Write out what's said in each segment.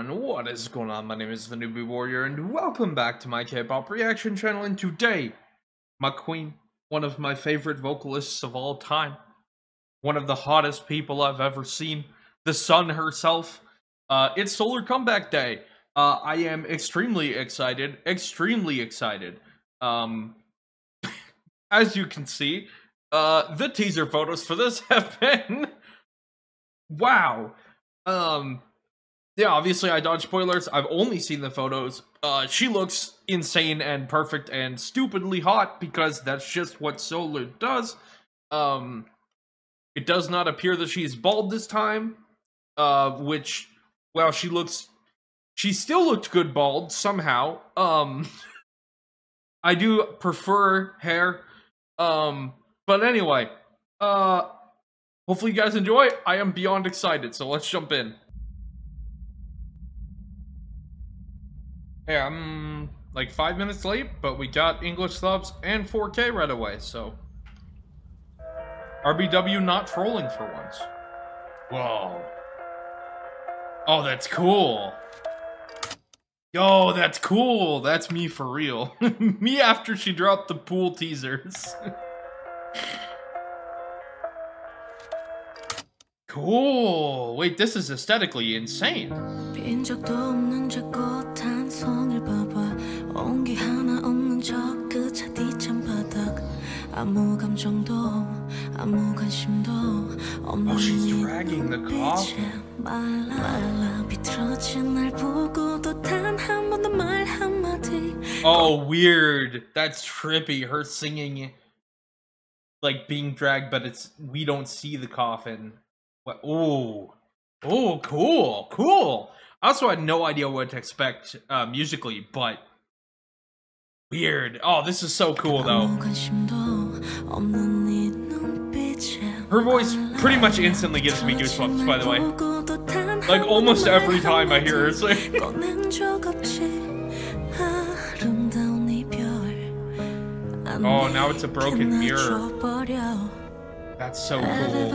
everyone, what is going on? My name is the Newbie Warrior and welcome back to my K-pop reaction channel and today, my queen, one of my favorite vocalists of all time, one of the hottest people I've ever seen, the sun herself, uh, it's Solar Comeback Day. Uh, I am extremely excited, extremely excited. Um, as you can see, uh, the teaser photos for this have been, wow. Um, yeah, obviously I dodge spoilers. I've only seen the photos. Uh, she looks insane and perfect and stupidly hot because that's just what Solar does. Um, it does not appear that she's bald this time. Uh, which, well, she looks, she still looked good bald somehow. Um, I do prefer hair. Um, but anyway, uh, hopefully you guys enjoy. I am beyond excited, so let's jump in. Hey, I'm like five minutes late, but we got English subs and 4K right away, so. RBW not trolling for once. Whoa. Oh, that's cool. Yo, that's cool. That's me for real. me after she dropped the pool teasers. cool. Wait, this is aesthetically insane. 저그 차디찬 바닥 아무 감정도 아무 관심도 없는 Oh, she's 이 dragging the 눈빛에 coffin. 말라 말라 비틀어진 날 보고도 단 한 번도 말 한마디 Oh, weird. That's trippy. Her singing, like being dragged, but it's we don't see the coffin. What? Oh, oh, cool, cool. Also, had no idea what to expect uh, musically, but Weird. Oh, this is so cool though. Her voice pretty much instantly gives me goosebumps, by the way. Like almost every time I hear her sing. oh, now it's a broken mirror. That's so cool.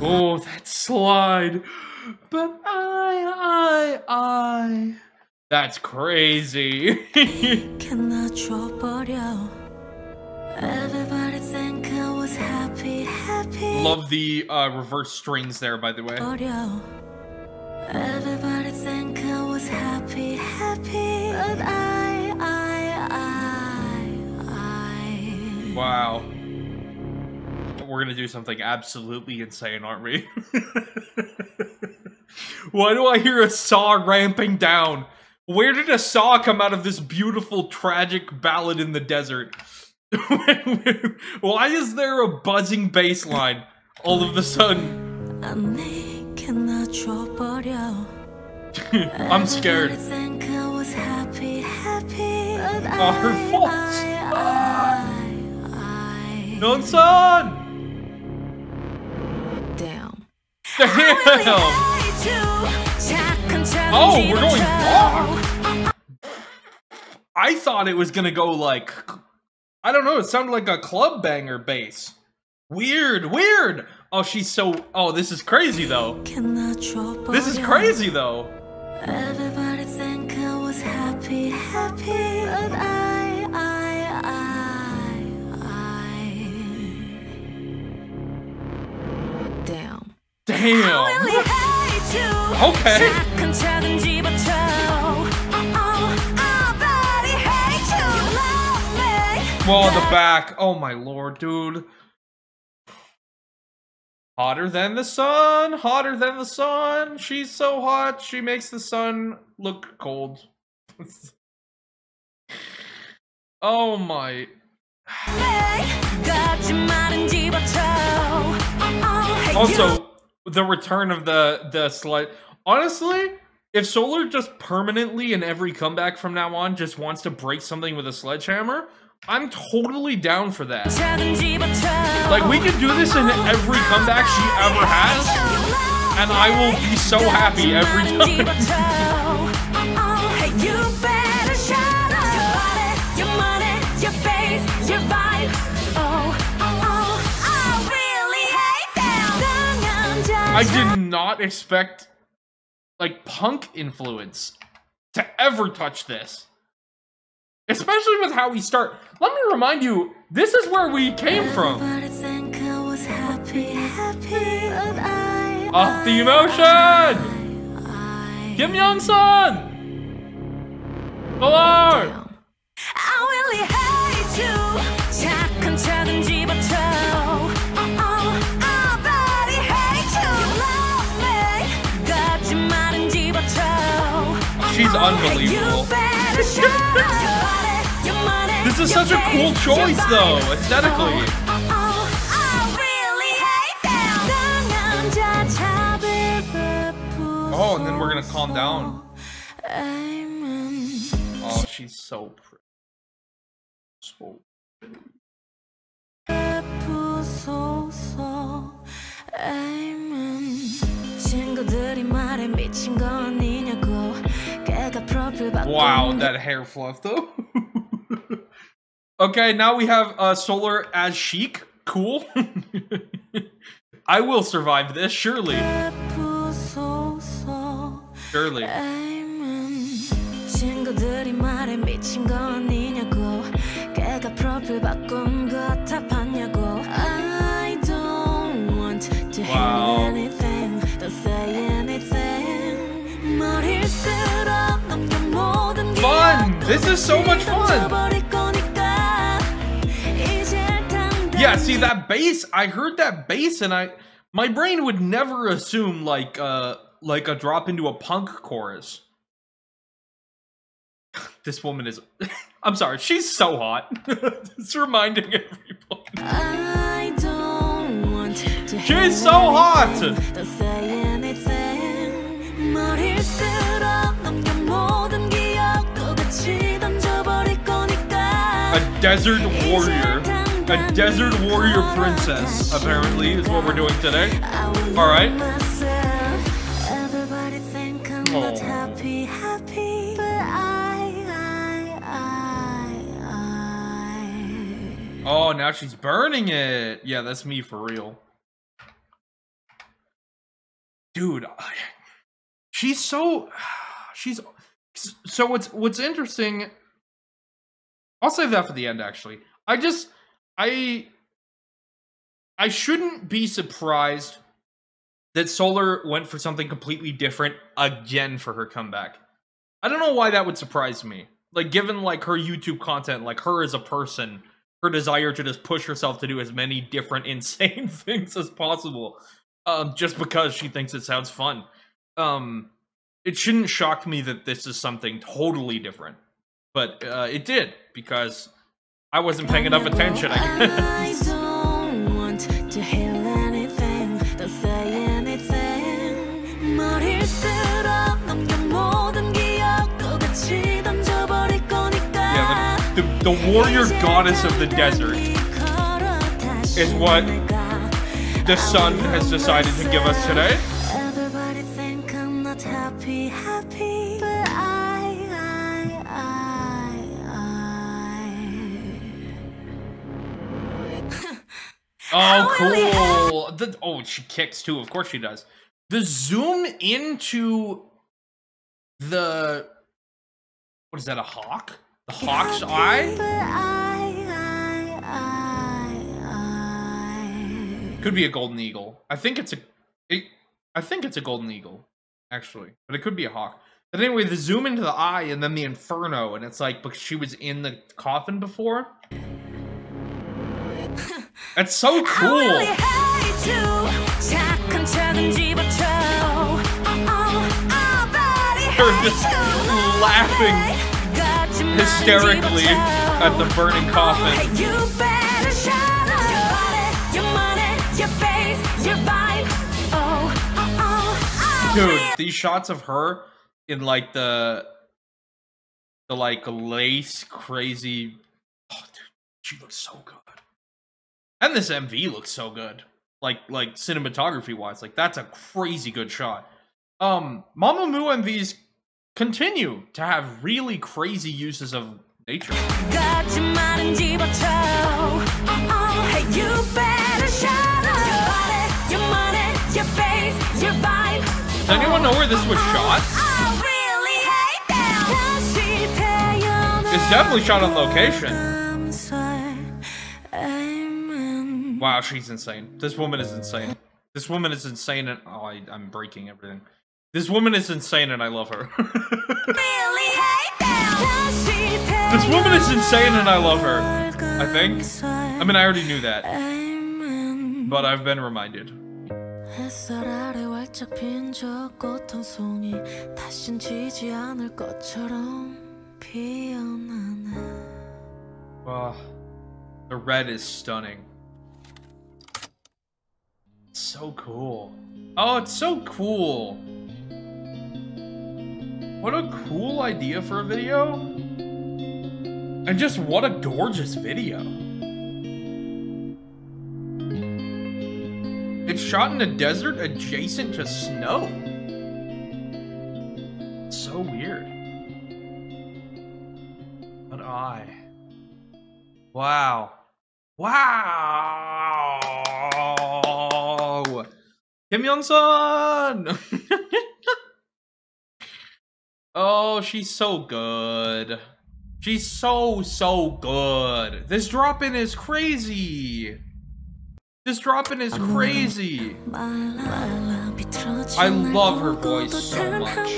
Oh, that slide. But I, I, I. That's crazy. Everybody think I was happy, happy. Love the uh, reverse strings there, by the way. Everybody think I was happy, happy. But I, I, I, I. Wow we're gonna do something absolutely insane, aren't we? Why do I hear a saw ramping down? Where did a saw come out of this beautiful, tragic ballad in the desert? Why is there a buzzing bass line all of a sudden? I'm scared. Our oh, fault. Non-san! Damn! Oh, we're going rock. I thought it was gonna go like, I don't know. It sounded like a club banger bass. Weird, weird. Oh, she's so. Oh, this is crazy though. This is crazy though. Everybody think I was happy, happy, but I, I, I. Damn. Okay. Well, the back. Oh my lord, dude. Hotter than the sun, hotter than the sun. She's so hot, she makes the sun look cold. oh my. also, the return of the the sled. Honestly, if Solar just permanently in every comeback from now on just wants to break something with a sledgehammer, I'm totally down for that. Like we could do this in every comeback she ever has, and I will be so happy every time. I did not expect like punk influence to ever touch this. Especially with how we start. Let me remind you, this is where we came from. Off the emotion! Kim Young Sun! Hello! I really hate you. She's Oh, unbelievable. you better shut up. Your money, This is your such a cool face, choice, your though, vibe. aesthetically. Oh, oh, I really hate them. 그 남자 잡을 베푸소. Oh, and then we're gonna calm down. Amen. Oh, she's so pretty. So 베푸소서. Amen. 친구들이 말해 미친 거 Wow, that hair fluff though. okay, now we have uh, Solar as Sheik. Cool. I will survive this, surely. 베푸소서. Surely. Amen. 친구들이 말해 미친 거 아니냐고 걔가 프로필 바꾼 This is so much fun. Yeah, see that bass, I heard that bass and I my brain would never assume like uh like a drop into a punk chorus. this woman is I'm sorry, she's so hot. it's reminding everyone. I don't want to She's so hot. Desert warrior. A desert warrior princess, apparently, is what we're doing today. Alright. Everybody think I'm not Oh. Oh, now she's burning it. Yeah, that's me for real. Dude, she's so she's so what's what's interesting I'll save that for the end actually. I just I I shouldn't be surprised that Solar went for something completely different again for her comeback. I don't know why that would surprise me. Like given like her YouTube content, like her as a person, her desire to just push herself to do as many different insane things as possible um just because she thinks it sounds fun. Um it shouldn't shock me that this is something totally different But uh it did because I wasn't paying enough attention, I I guess. don't want to hear anything. Don't say anything. 머리를 쓸어 넘겨 모든 기억 똑같이 던져버릴 거니까. Yeah, the, the, the warrior goddess of the desert is what the sun has decided to give us today. Oh, cool. The, oh, she kicks too. Of course she does. The zoom into the what is that? A hawk? The hawk's But eye I, I, I, could be a golden eagle. I think it's a. It, I think it's a golden eagle, actually, but it could be a hawk. But anyway, the zoom into the eye and then the inferno, and it's like because she was in the coffin before. That's so cool. They're just laughing hysterically at the burning coffin. Dude, these shots of her in like the the like lace crazy. Oh, dude, she looks so good. And this MV looks so good. Like like cinematography wise, like that's a crazy good shot. Um Mamamoo MVs continue to have really crazy uses of nature. Does anyone know where this was shot? It's definitely shot on location. Wow, she's insane. This woman is insane. This woman is insane and- Oh, I, I'm breaking everything. This woman is insane and I love her. this woman is insane and I love her. I think. I mean, I already knew that. But I've been reminded. The red is stunning. So cool. Oh, it's so cool. What a cool idea for a video. And just what a gorgeous video. It's shot in a desert adjacent to snow. It's so weird. But I. Wow. Wow. Kim Young Sun. oh, she's so good. She's so, so good. This drop in is crazy. This drop in is crazy. I love her voice so much.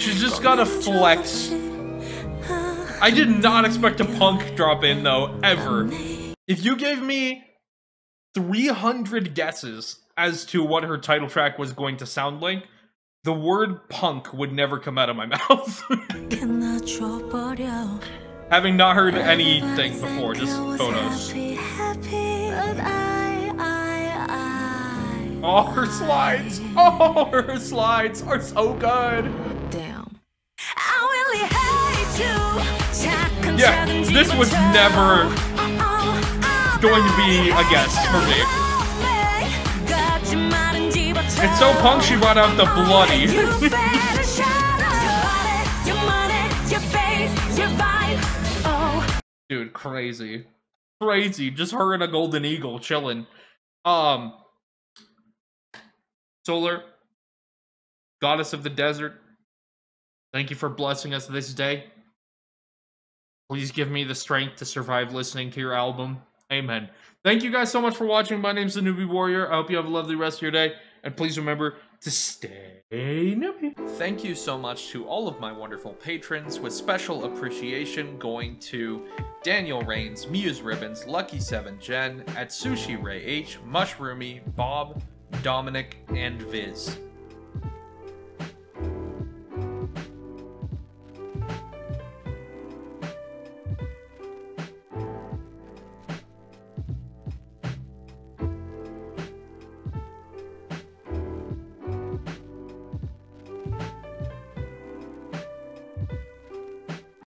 She's just got a flex. I did not expect a punk drop in though, ever. If you gave me 300 guesses as to what her title track was going to sound like, the word punk would never come out of my mouth. Having not heard anything before, just photos. Oh, her slides! Oh, her slides are so good! Damn. Yeah, this was never going to be a guess for me. It's so punk she brought out the bloody. Dude, crazy. Crazy. Just her and a golden eagle chilling. Um Solar, goddess of the desert, thank you for blessing us this day. Please give me the strength to survive listening to your album. Amen. Thank you guys so much for watching. My name's the Newbie Warrior. I hope you have a lovely rest of your day. And please remember to stay newbie. Thank you so much to all of my wonderful patrons, with special appreciation going to Daniel Rains, Muse Ribbons, Lucky Seven Jen, at Sushi Ray H, Mushroomy, Bob, Dominic, and Viz.